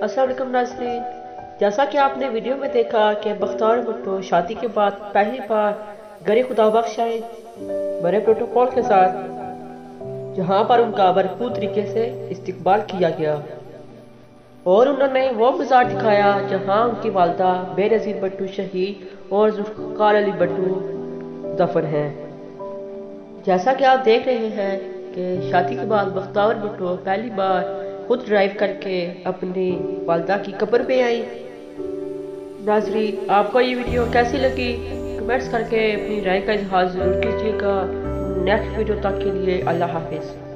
अस्सलाम नाजरीन। जैसा कि आपने वीडियो में देखा कि बख्तार भुट्टो शादी के बाद पहली बार गरे खुदा बख्श आए, बड़े प्रोटोकॉल के साथ, जहाँ पर उनका भरपूर तरीके से इस्तकबाल किया गया। और उन्होंने वो मज़ार दिखाया, जहाँ उनकी वालदा बेनज़ीर भट्टू शहीद और जुल्फ़ार अली भट्टू दफन हैं। जैसा कि आप देख रहे हैं कि शादी के बाद बख्तावर भुट्टो पहली बार खुद ड्राइव करके अपनी वालदा की कब्र पे आई। नाजरी, आपको ये वीडियो कैसी लगी? कमेंट्स करके अपनी राय का इजहार ज़रूर कीजिएगा। नेक्स्ट वीडियो तक के लिए अल्लाह हाफिज़।